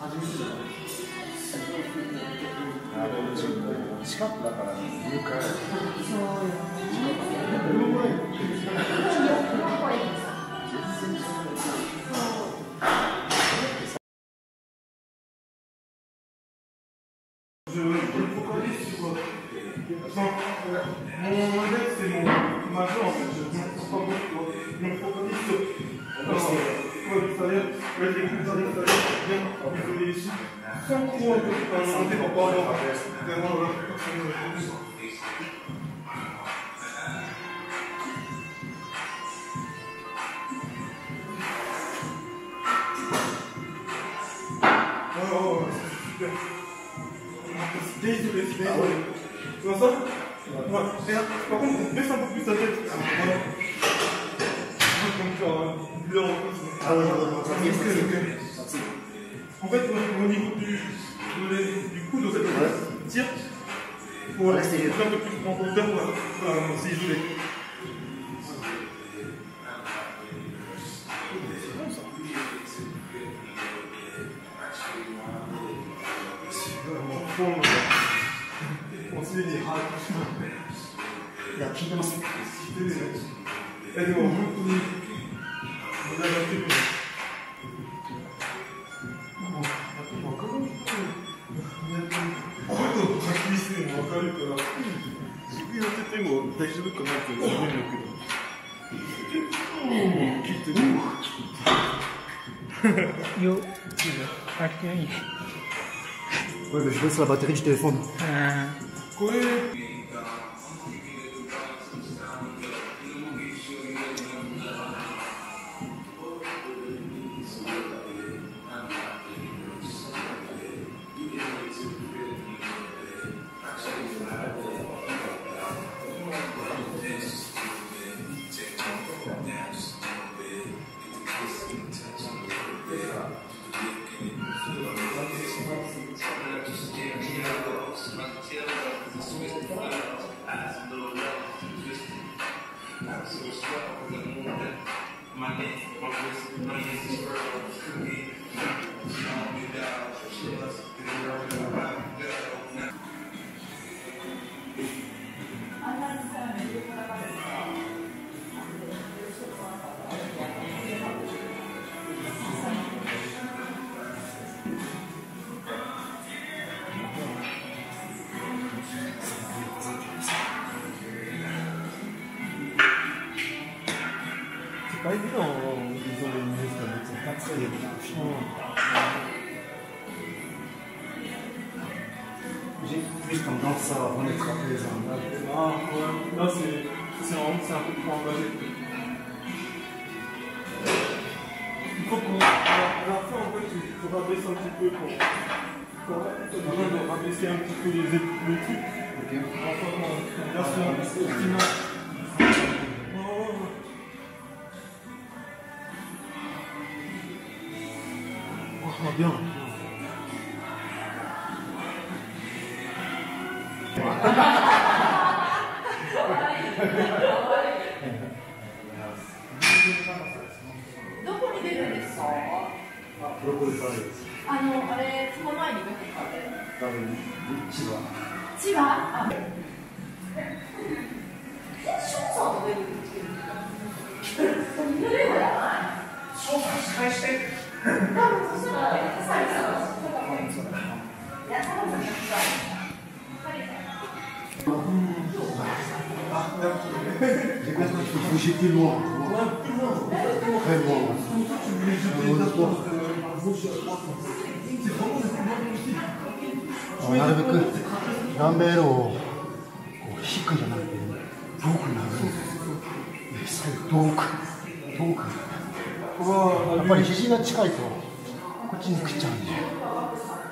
なるほど近くだからね à l'extérieur, vraiment Oh, c'est super. Désolé, c'est désolé. Par contre, baisse un peu plus ta tête. Voilà. Plus. Ah, いや聞いてます聞いてるね。え、でも本当に盛り分やってても大丈夫かなって思うんだけど。聞いてる。Yo, aqui aí. Ouais, mais je baisse la batterie du téléphone. Ah, こ dans ça, on est frappé les uns. Ah, ouais. Là, c'est vraiment c'est un peu plus engagé. Il faut qu'on. À la fin, en fait, il faut rabaisser un petit peu pour. pour besoin de rabaisser un petit peu les, les trucs. Enfin, quand- là, c'est un peu Ah, どこに出るんですか？あ、の、あれ、その前に出てきたんで。多分、千葉。千葉 J'ai compris qu'il faut bouger plus loin. Très loin. Ah, なるべくダンベルをこう低くじゃなくて遠くになるえ最後遠く遠くやっぱり肘が近いとこっちに来ちゃうんで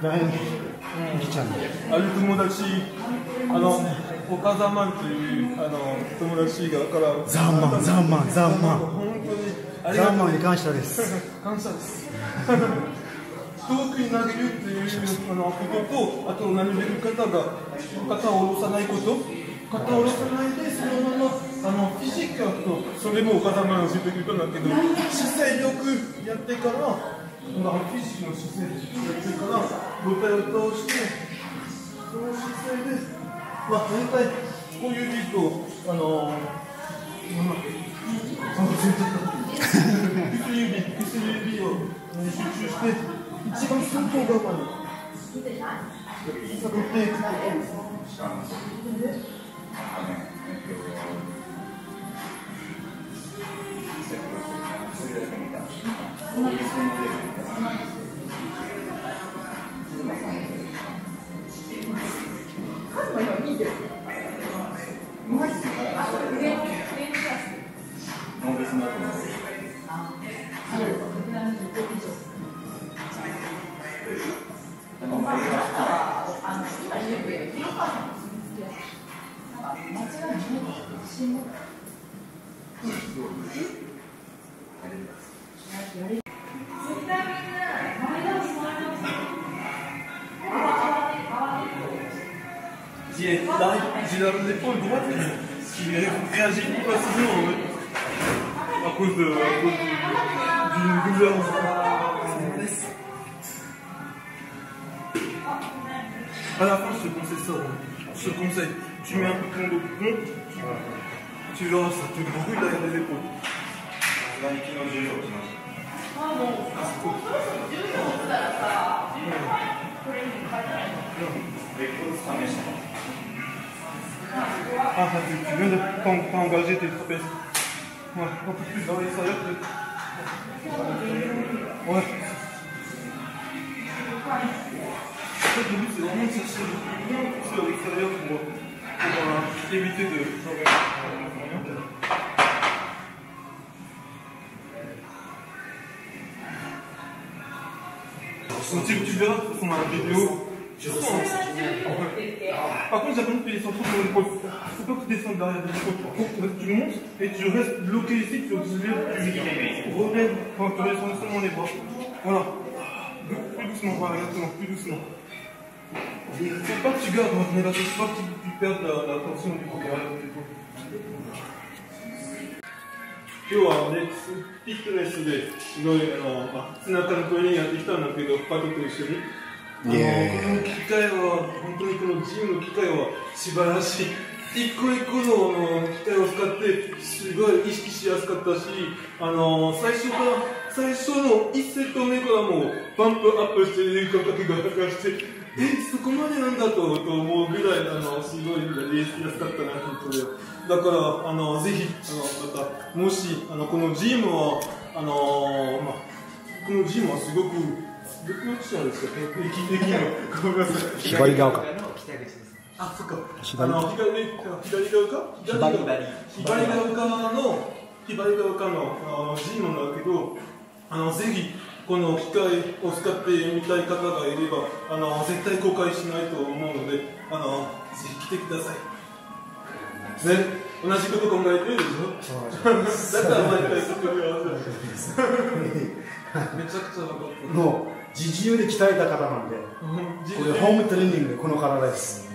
楕円に来ちゃうんである友達、あの、岡ザマンというあの友達がから、ザンマンザンマンザンマン。本当に。ありがとう。ザンマンに感謝です。感謝です。遠くに投げるっていうあのことと、あと何べる方が肩を下ろさないこと、肩を下ろさないで、そのままあのフィジカルと、それも岡田マン教えてくれたんだけど、姿勢よくやってから、このフィジックの姿勢でやってるから舞台を通してその姿勢でまあ大体こういうビートをあのー、なんだっけあ忘れちゃった薬指薬指を集中して一番先頭側に探っていくとありがとうございます。Là, j'ai l'épaule droite qui réagit pas cause de, à cause de- d'une douleur. À la fin, je te conseille ça. hein. Je te conseille. Tu mets un peu ton dos tu verras, ça te brûle derrière les épaules. あ、ça, tu, tu viens de t'en- t'engager tes trapèzes. Ouais, un peu plus dans l'extérieur. peut-être. Ouais. En fait, le but, c'est vraiment de chercher le à l'extérieur pour, pour euh, éviter de. Donc, tu, verras dans la vidéo. Tu sens, Par contre, j'avais que tu descends trop sur l'épaule. Faut pas que tu descendes derrière les épaules. Tu montes et tu restes bloqué ici, tu tu relèves quand tu descends seulement les bras. Voilà. Plus doucement, voilà, exactement, plus doucement. Faut pas que tu gardes dans la faut pas que tu, tu perdes la, la tension du corps derrière les épaules. 今日はね、フィットネスで、すごい、あの、まあ、背中のトレーニングやってきたんだけど、パトと一緒に。 この機械は、本当にこのジムの機械は素晴らしい。一個一個のあの機械を使って、すごい意識しやすかったし、あの、最初から、最初の1セット目からもう、バンプアップしている感覚がして、え、そこまでなんだとと思うぐらい、あの、すごいレースやすかったな、本当に。だから、あの、ぜひ、あの、また、もし、あの、このジムは、あの、まあ、このジムはすごく、どこの記者ですか平均的には。ごめんなさい。左側かあ、そっか。左あの、左、左側か左側左側の、左側側の、あの、ジムなんだけど、あの、ぜひ、この機械を使ってみたい方がいれば、あの、絶対後悔しないと思うので、あの、ぜひ来てください。ね、同じこと考えてるでしょ？だから毎回そこに合わせる。めちゃくちゃ分かった。自重で鍛えた方なんでこれホームトレーニングでこの体です。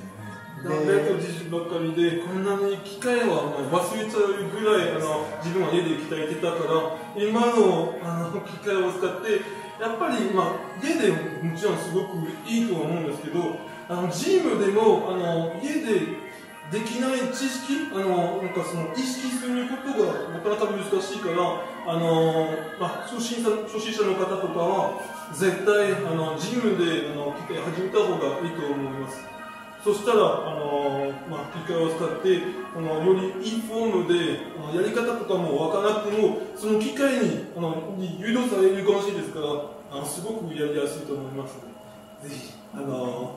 ダイエット自主ばっかりで、こんなに機械はもう忘れちゃうぐらいあの自分は家で鍛えてたから、今のあの機械を使って、やっぱり、まあ、家でもちろんすごくいいとは思うんですけど、あのジムでもあの家でできない知識、あのなんかその意識することがなかなか難しいから、あのまあ、初心者初心者の方とかは、絶対あのジムであの機械始めた方がいいと思います。そしたら、あのまあ、機械を使ってあのよりいいフォームであのやり方とかもわからなくてもその機械にあのに誘導されるかもしれないですからあのすごくやりやすいと思います。ぜひあの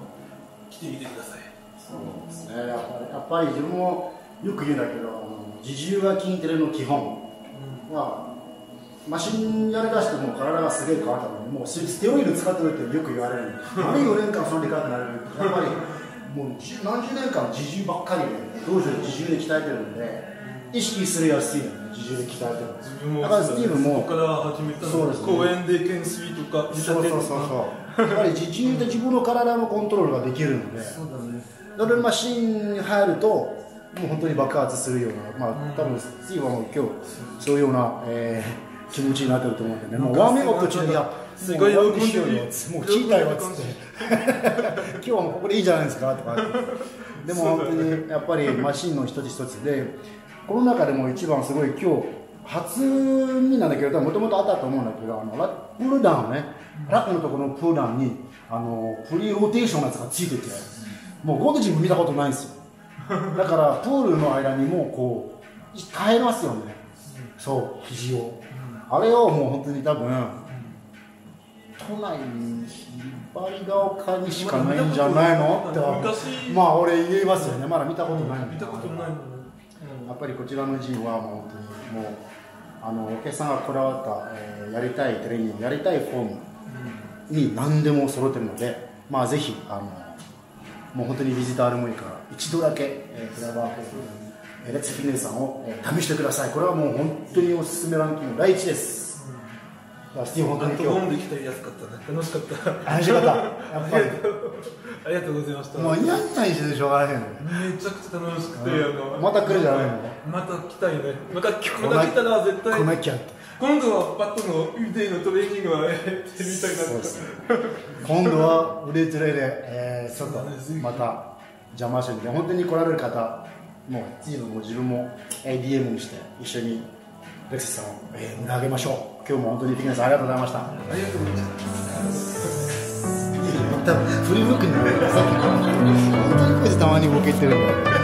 来てみてください。そうですね。やっぱり自分もよく言うんだけど自重が筋トレの基本。はマシンやりだしても体がすげえ変わったのにもうステロイド使ってるってよく言われる。何4年間それでかくなれる。やっぱりもう十何十年間自重ばっかりで道場で自重で鍛えてるんで意識するやすいよね自重で鍛えてる自分もだからスティーブもそこから始めたの。そうですね。公園で懸垂とか見そうそうそうそう。やっぱり自重で自分の体のコントロールができるので。そうだね。だからマシンに入るともう本当に爆発するようなまあ多分スティーブはもう今日そういうような、えー気持ちになってると思うんでね。もうワングアップ中にやすごい喜んでるもう聞いたよっつって。今日はもうここでいいじゃないですかとかでも本当にやっぱりマシンの一つ一つでこの中でも一番すごい今日初になんだけどもともとあったと思うんだけどあのラプールダウンね。ラックのところのプールダウンにあのプリローテーションのやつがついてて。もうゴードジンも見たことないんですよだからプールの間にもうこう変えますよね。そう肘を。あれをもう本当に多分都内にひばりが丘にしかないんじゃないのって。昔まあ俺言いますよね。まだ見たことない見たことないやっぱりこちらのジムはもう本当にもうあのお客さんがこだわった、えーやりたいトレーニングやりたいフォームに何でも揃ってるのでまあぜひあのもう本当にビジターでもいいから一度だけ、えー、フラワーフォームえーレッツフィネスさんを、えー試してください。これはもう本当におすすめランキング第一です、だからスティーブ本当に今日アットホームで来て安かったね。楽しかった。楽しかった。やっぱり。ありがとうございました。もう嫌になりしてしょうがないのめちゃくちゃ楽しくてあのまた来るじゃないの。また来たいね。またまた来たら絶対。来なきゃって今度はバットの腕のトレーニングはやってみたいな、ね、今度は腕トレで、えー、ちょっとまた邪魔してみて本当に来られる方もうチームも自分も ADM にして一緒にレクセスさんを、え、投げましょう。今日も本当に関根さんありがとうございました。ありがとうございました。また振り向くんだね 本当にこいつたまにボケてるんだ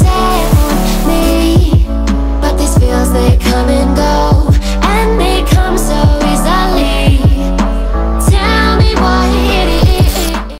Save me But these feels, they come and go.